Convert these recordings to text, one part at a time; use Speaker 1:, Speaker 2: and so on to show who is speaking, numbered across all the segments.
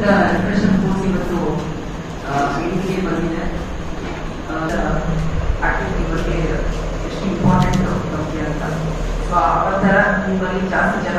Speaker 1: ಇದರಿಂದ ರಿಪ್ರೆಷನ್ ಕೋರ್ಸ್ ಇವತ್ತು ವೇದಿಕೆ ಬಂದಿದೆ ಆಕ್ಟಿವಿಟಿ ಬಗ್ಗೆ ಎಷ್ಟು ಇಂಪಾರ್ಟೆಂಟ್ ಅಂತ ಸೊ ನಿಮ್ಮಲ್ಲಿ ಜಾಸ್ತಿ ಜನ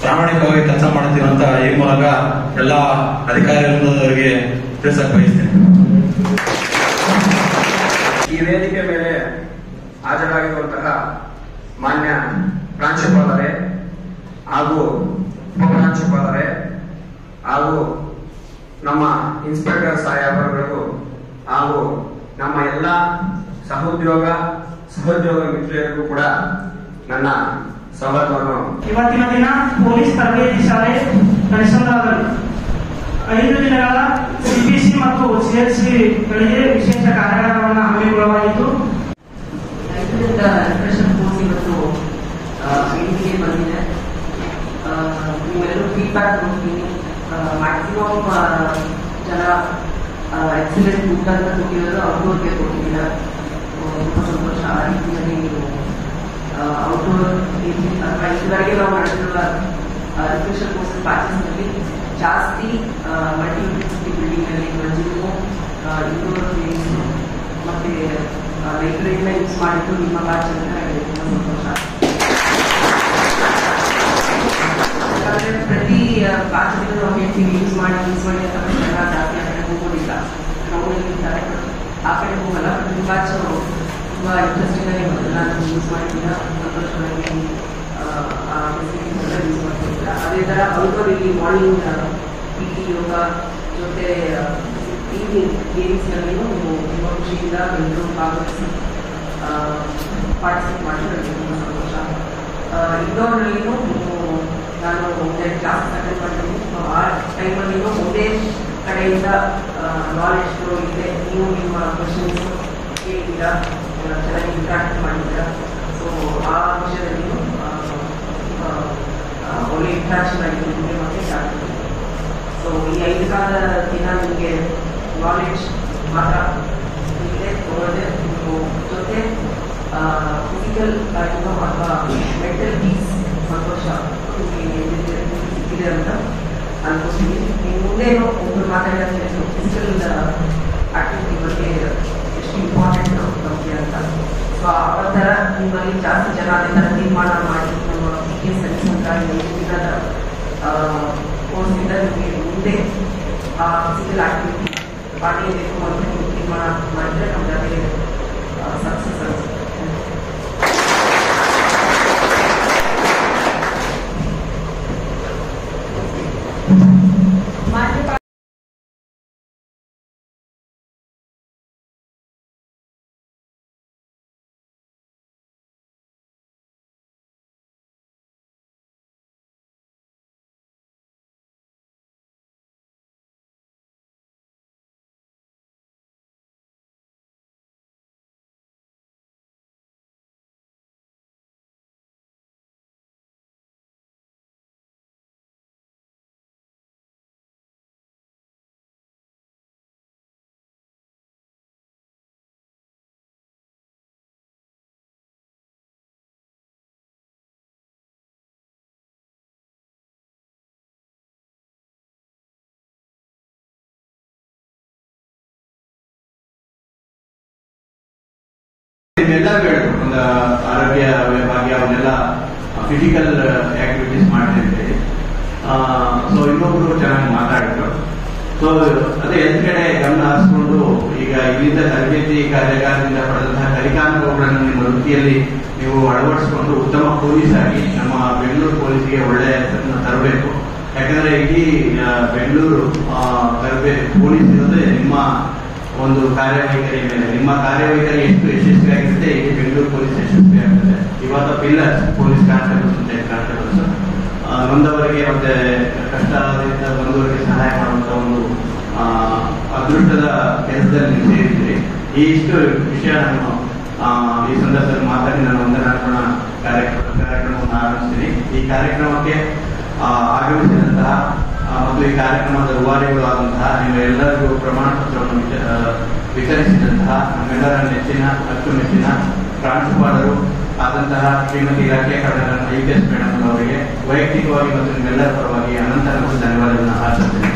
Speaker 2: ಪ್ರಾಮಾಣಿಕವಾಗಿ ಕೆಲಸ ಮಾಡ್ತೀವಿ ಅಂತ ಈ ಮೂಲಕ ಎಲ್ಲ ಅಧಿಕಾರಿಗಳಿಗೆ ತಿಳಿಸಕ್ ಬಯಸ್ತೇನೆ.
Speaker 3: ಈ ವೇದಿಕೆ ಮೇಲೆ ಹಾಜರಾಗಿರುವಂತಹ ಮಾನ್ಯ ಪ್ರಾಂಶುಪಾಲರೇ ಹಾಗೂ ಉಪಪ್ರಾಂಶುಪಾಲರೇ ಹಾಗೂ ನಮ್ಮ ಇನ್ಸ್ಪೆಕ್ಟರ್ ಸಾಹೇಬರುಗಳಿಗೂ ಹಾಗೂ ನಮ್ಮ ಎಲ್ಲ ಸಹೋದ್ಯೋಗ ಸಹೋದ್ಯೋಗ ಮಿತ್ರರಿಗೂ ಕೂಡ ನನ್ನ ಸ್ವಾಗತವನ್ನು
Speaker 4: ಇವತ್ತಿನ ದಿನ ಪೊಲೀಸ್ ತರಬೇತಿ ಶಾಲೆ ನಡೆಸಲಾಗಲು ಐದು ದಿನಗಳ ಸಿಬಿಸಿ ಮತ್ತು ಸಿಎಚ್ಸಿಗಳಿಗೆ ವಿಶೇಷ ಕಾರ್ಯಾಗಾರವನ್ನು ಹಮ್ಮಿಕೊಳ್ಳಲಾಗಿತ್ತು
Speaker 1: ಇದರಿಂದ ರಿಪ್ರೆಷನ್ ಕೋರ್ಸ್ ಇವತ್ತು ವೇದಿಕೆ ಬಂದಿದೆ ಆ, ನೀವೆಲ್ಲರೂ ಫೀಡ್ಬ್ಯಾಕ್ ಕೊಡ್ತೀನಿ ಮ್ಯಾಕ್ಸಿಮಮ್ ಜನ ಎಕ್ಸಲೆಂಟ್ ಊಟ ಅಂತ ಕೊಟ್ಟಿರೋದು ಔಟ್ಡೋರ್ಗೆ ಕೊಟ್ಟಿದ್ದೀರಾ ತುಂಬ ಸಂತೋಷ ಆ ರೀತಿಯಲ್ಲಿ ನೀವು ಔಟ್ಡೋರ್ ಅಥವಾ ಇದುವರೆಗೆ ನಾವು ನಡೆದಿರುವ ರಿಪ್ರೆಷನ್ ಕೋರ್ಸ್ ಬ್ಯಾಚಸ್ನಲ್ಲಿ ಜಾಸ್ತಿ multi university ಬಿಲ್ಡಿಂಗಲ್ಲಿ gym indoor games ಮತ್ತೆ ಲೈಬ್ರರಿನ ಯೂಸ್ ಮಾಡಿದ್ದು ನಿಮ್ಮ ಬ್ಯಾಚ್ ಅಂತ ಹೇಳಿ ತುಂಬ ಸಂತೋಷ ಯಾಕಂದ್ರೆ ಪ್ರತಿ ಬ್ಯಾಚ್ ನಾವು ಹೇಳ್ತೀವಿ ಯೂಸ್ ಮಾಡಿ ಯೂಸ್ ಮಾಡಿ ಅಂತ ಜನ ಜಾಸ್ತಿ ಆ ಕಡೆ ಹೋಗೋದಿಲ್ಲ ಗ್ರೌಂಡಲ್ಲಿ ಇರ್ತಾರೆ ಆ ಕಡೆ ಹೋಗಲ್ಲ ನಿಮ್ಮ ಬ್ಯಾಚ್ ತುಂಬ ಇಂಟ್ರೆಸ್ಟಿಂಗ್ ಆಗಿ ನಾನು ಯೂಸ್ ಮಾಡಿದ್ದೀರಾ ಸಂತೋಷವಾಗಿ ಆ ಅದೇ ಥರ ಔಟ್ಡೋರ್ ಇಲ್ಲಿ ಮಾರ್ನಿಂಗ್ ಪಿ ಟಿ ಯೋಗ ಜೊತೆ ಈವ್ನಿಂಗ್ ಗೇಮ್ಸ್ನಲ್ಲಿಯೂ ತುಂಬ ಖುಷಿಯಿಂದ ಎಲ್ಲರೂ ಭಾಗವಹಿಸಿ ಪಾರ್ಟಿಸಿಪೇಟ್ ಮಾಡಿದ್ರೆ ತುಂಬ ಸಂತೋಷ ಇಂಡೋರ್ನಲ್ಲಿನೂ ನೀವು ನಾನು ಒಂದೇ ಕ್ಲಾಸ್ ಅಟೆಂಡ್ ಮಾಡ್ತೀನಿ ಸೊ ಆ ಟೈಮಲ್ಲಿನೂ ಒಂದೇ ಕಡೆಯಿಂದ ನಾಲೆಜ್ ಇದೆ ನೀವು ನಿಮ್ಮ ಕ್ವಶನ್ಸ್ ಕೇಳಿದ್ದೀರಾ ಚೆನ್ನಾಗಿ ಇಂಟ್ರಾಕ್ಟ್ ಮಾಡಿದ್ದೀರಾ ಸೊ ಆ ವಿಷಯದಲ್ಲಿಯೂ ಆ, ತುಂಬ ಆ, ಒಳ್ಳೆ ಇಂಟ್ರಾಕ್ಷನ್ ಆಗಿದೆ ನಿಮಗೆ ಮತ್ತೆ ಜಾಗೃತಿ ಸೊ ಈ ಐದು ಕಾಲ ದಿನ ನಿಮಗೆ ನಾಲೆಡ್ಜ್ ಮಾತ್ರ ಇದೆ ತಗೊಳ್ಳದೆ ನೀವು ಜೊತೆ ಫಿಸಿಕಲ್ ಆಗಿನೋ ಅಥವಾ ಮೆಂಟಲ್ ಪೀಸ್ ಸಂತೋಷ ನಿಮಗೆ ಸಿಕ್ಕಿದೆ ಅಂತ ಅನ್ಕೋತೀನಿ ನೀವು ಮುಂದೇನು ಒಬ್ಬರು ಮಾತಾಡಿದ್ರೆ ಫಿಸಿಕಲ್ ಆಕ್ಟಿವಿಟಿ ಬಗ್ಗೆ ಎಷ್ಟು ಇಂಪಾರ್ಟೆಂಟ್ ನಮಗೆ ಅಂತ ಸೊ ಆ ಥರ ನಿಮ್ಮಲ್ಲಿ ಜಾಸ್ತಿ ಜನ ಅದೇ ಥರ ತೀರ್ಮಾನ ಮಾಡಿ ನಮ್ಮ ಪಿ ಕೆ ಸೆನ್ಸ್ ಅಂತ ದಿನದ ಕೋರ್ಸ್ನಿಂದ ನಿಮಗೆ ಮುಂದೆ ಆ ಫಿಸಿಕಲ್ ಆಕ್ಟಿವಿಟಿ ಮಾಡಲೇಬೇಕು ಅಂತ ನೀವು ತೀರ್ಮಾನ ಮಾಡಿದ್ರೆ ನಮ್ಗೆ ಅದೇ ಸಕ್ಸಸ್ ಅನಿಸುತ್ತೆ
Speaker 5: ಬೇಡ ಒಂದು ಆರೋಗ್ಯ ಭಾಗ್ಯ, ಅವನ್ನೆಲ್ಲ ಫಿಸಿಕಲ್ ಆಕ್ಟಿವಿಟೀಸ್ ಮಾಡ್ತಿದ್ದೆ ಸೊ ಇನ್ನೊಬ್ರು ಚೆನ್ನಾಗಿ ಮಾತಾಡಿದ್ರು. ಸೊ ಅದೇ ಎದ್ ಕಡೆ ಗಮನ ಹರಿಸ್ಕೊಂಡು ಈಗ ಇಲ್ಲಿಂದ ತರಬೇತಿ ಕಾರ್ಯಾಗಾರದಿಂದ ಪಡೆದಂತಹ ಕಲಿಕಾನುಭವಗಳನ್ನು ನಿಮ್ಮ ವೃತ್ತಿಯಲ್ಲಿ ನೀವು ಅಳವಡಿಸಿಕೊಂಡು ಉತ್ತಮ ಪೊಲೀಸ್ ಆಗಿ ನಮ್ಮ ಬೆಂಗಳೂರು ಪೊಲೀಸ್ಗೆ ಒಳ್ಳೆಯ ಹೆಸರನ್ನು ತರಬೇಕು. ಯಾಕಂದ್ರೆ ಇಡೀ ಬೆಂಗಳೂರು ತರಬೇತಿ ಪೊಲೀಸ್ ಇರೋದೇ ನಿಮ್ಮ ಒಂದು ಕಾರ್ಯವೈಖರಿ ಮೇಲೆ. ನಿಮ್ಮ ಕಾರ್ಯವೈಖರಿ ಎಷ್ಟು ಯಶಸ್ವಿಯಾಗಿರುತ್ತೆ ಇಡೀ ಬೆಂಗಳೂರು ಪೊಲೀಸ್ ಯಶಸ್ವಿ ಆಗುತ್ತೆ. ಇವಾಗ ಪಿಲ್ಲರ್, ಪೊಲೀಸ್ ಕಾನ್ಸ್ಟೇಬಲ್ಸ್ ಅಂತ ಕಾನ್ಸ್ಟೇಬಲ್ಸ್. ನೊಂದವರಿಗೆ ಮತ್ತೆ ಕಷ್ಟದಿಂದ ಬಂದವರಿಗೆ ಸಹಾಯ ಮಾಡುವಂತ ಒಂದು ಅದೃಷ್ಟದ ಕೆಲಸದಲ್ಲಿ ಸೇರಿದ್ರಿ ಈ ಇಷ್ಟು ವಿಷಯ ನಾನು ಈ ಸಂದರ್ಭದಲ್ಲಿ ಮಾತಾಡಿ ನಾನು ವಂದನಾರ್ಪಣ ಕಾರ್ಯಕ್ರಮ ಕಾರ್ಯಕ್ರಮವನ್ನು ಆರಂಭಿಸ್ತೀನಿ. ಈ ಕಾರ್ಯಕ್ರಮಕ್ಕೆ ಆಗಮಿಸಿದಂತಹ ಮತ್ತು ಈ ಕಾರ್ಯಕ್ರಮದ ರೂವಾರಿಗಳಾದಂತಹ ಆದಂತಹ ನೀವು ಎಲ್ಲರಿಗೂ ಪ್ರಮಾಣ ಪತ್ರವನ್ನು ವಿತರಿಸಿದಂತಹ ನಮ್ಮೆಲ್ಲರ ನೆಚ್ಚಿನ ಅಚ್ಚುಮೆಚ್ಚಿನ ಪ್ರಾಂಶುಪಾಲರು ಆದಂತಹ ಶ್ರೀಮತಿ ಇಲಾಖೆ Kannada I P S madam ಅವರಿಗೆ ವೈಯಕ್ತಿಕವಾಗಿ ಮತ್ತು ನಿಮ್ಮೆಲ್ಲರ ಪರವಾಗಿ ಅನಂತ ಧನ್ಯವಾದಗಳನ್ನು ಆಚರಿಸ್ತೇನೆ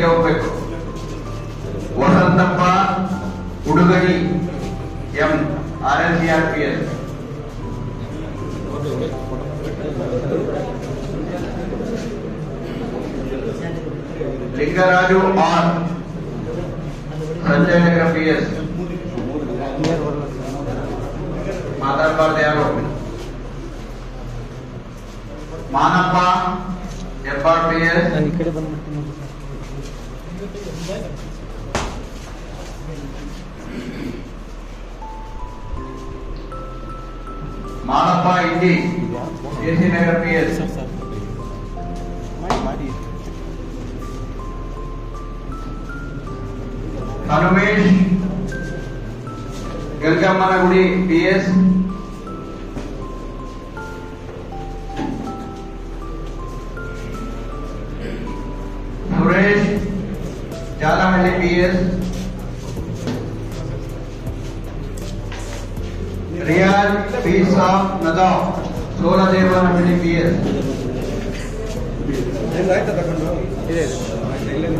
Speaker 5: ಹೋಗ್ಬೇಕಾ ನಿಮಗೆ ಹೋಗ್ಬೇಕು Vasanthappa ಹುಡುಗನಿ M R L C R P S Lingaraju R गलगामुड़ी P S Suresh Jalahalli P S Riyaz P साफ़ नदा
Speaker 6: सोला देवान हली पी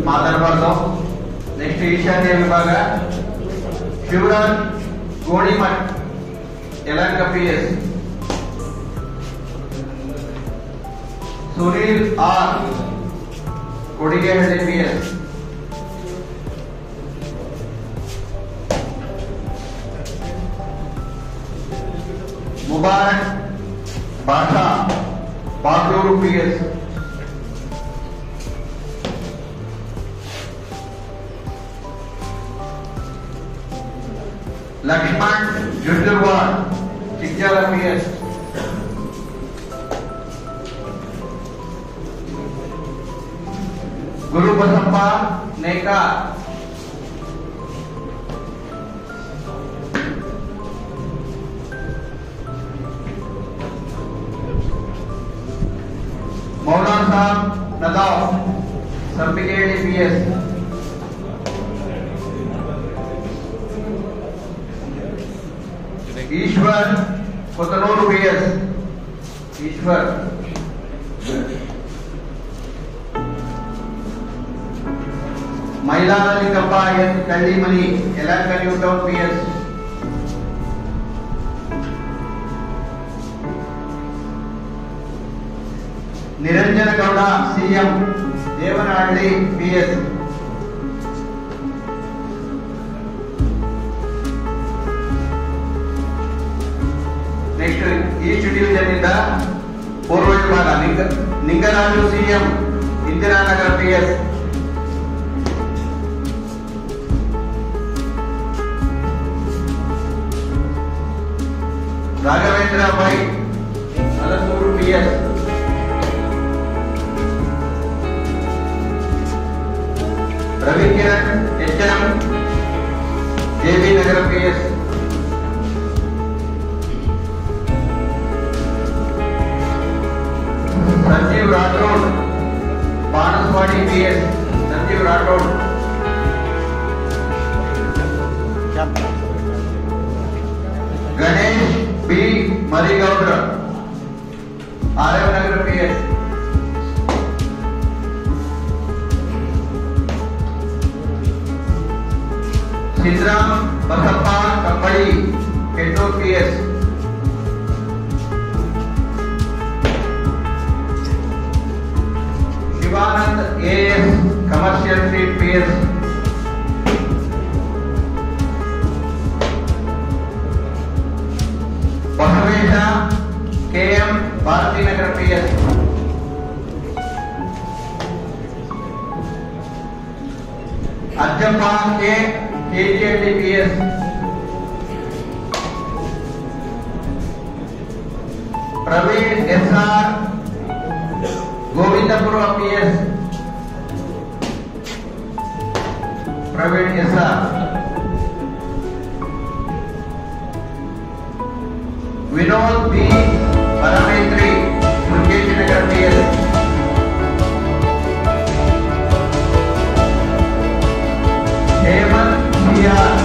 Speaker 6: माधर
Speaker 5: वर्धा ನೆಕ್ಸ್ಟ್ ಈಶಾನ್ಯ ವಿಭಾಗ Shivaraj Gonimath Yelahanka P S Sunil R Kodigehalli P S Mubarak Basha Bagalur P Lakshman झुंझुरवाड़ सिक्जा लंबी गुरु बसप्पा नेका मौलाना साहब नदाव certificate APS Eshwar Kottanur BS. Eshwar. మహిళాలని కంప ఎస్ కళ్ళీమణి ఎలా కలియుంటాం బిఎస్? నిరంజన Gowda CM. దేవనాడి BS. Next east division ಇಂದ ಪೂರ್ವ ವಿಭಾಗ ನಿಂಗ Ningaraju CM Indiranagar PS Raghavendra Pai Halasuru PS Ravikiran HM JB Nagar PS Sanjeev Rathod Banaswadi BS Sanjeev Rathod Ganesh B Marigowda આરવનગર PS સિદ્રામ Basappa કંપડી petrol PS Shivanand A. Commercial Street, PS. बसवेशा K M Bharathi Nagar P S Ajjappa K K G N Praveen S R Govindpur PS Praveen SR Vinod B परमेंद्री Mukesh Nagar PS Hemant B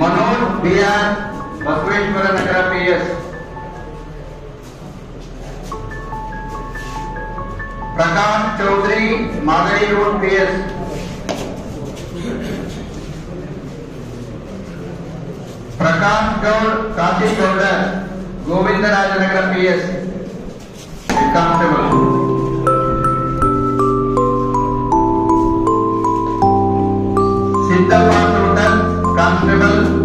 Speaker 5: Manoj B R Basaveshwar Nagar P S Prakash Chaudhary, Madari road P S Prakash Gaur, Kashi Gowdar Govindarajanagar P S constable Siddappa 음.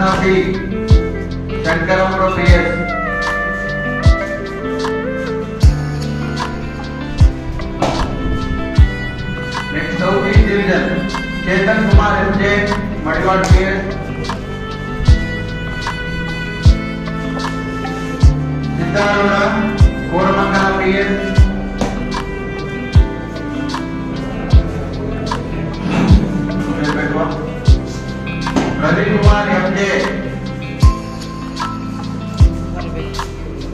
Speaker 5: Ananasi, Shankaram Proprius. Next South East Division, Chetan Kumar S.J. Madhwad P.S. Siddharuna Koramangala P.S. Hegde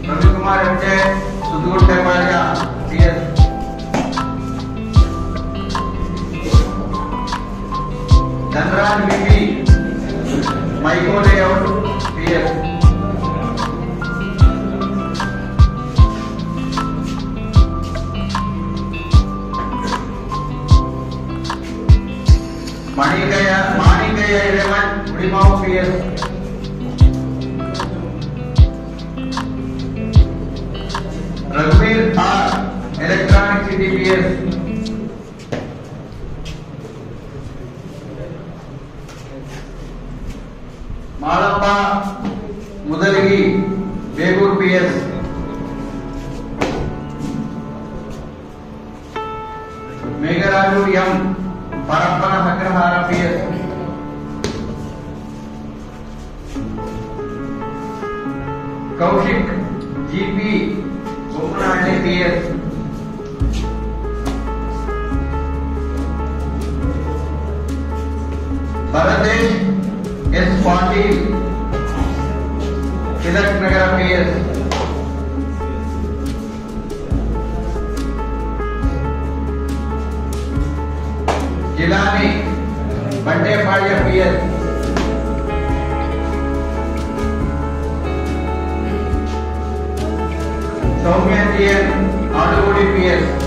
Speaker 5: Ravi Kumar Hegde सुदूर टेमालिया DS Dhanraj VP Mico layout DS Manikya Manikya now clear R electronic CTPS M Parappana Agrahara PS Kaushik GP Bumrah BS Bharatesh S Patil Tilak Nagar BS Jilani बंडेपाड़्य BS Saumya G N आटोडी P S.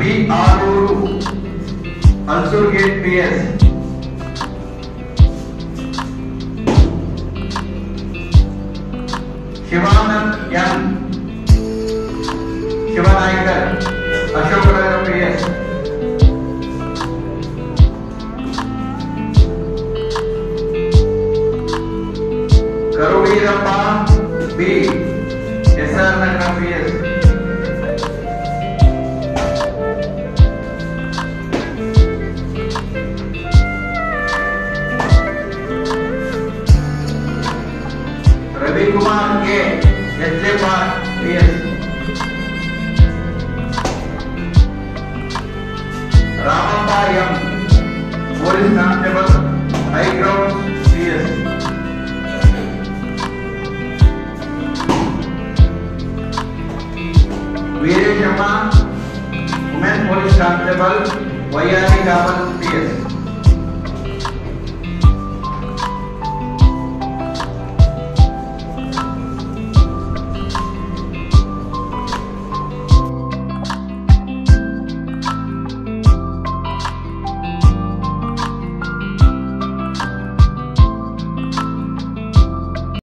Speaker 5: B Aruru, Ulsur Gate PS. Shivanand M. Shivanayakar, Ashok Nagar PS. Karudi Rampa B. SR Nagar PS. S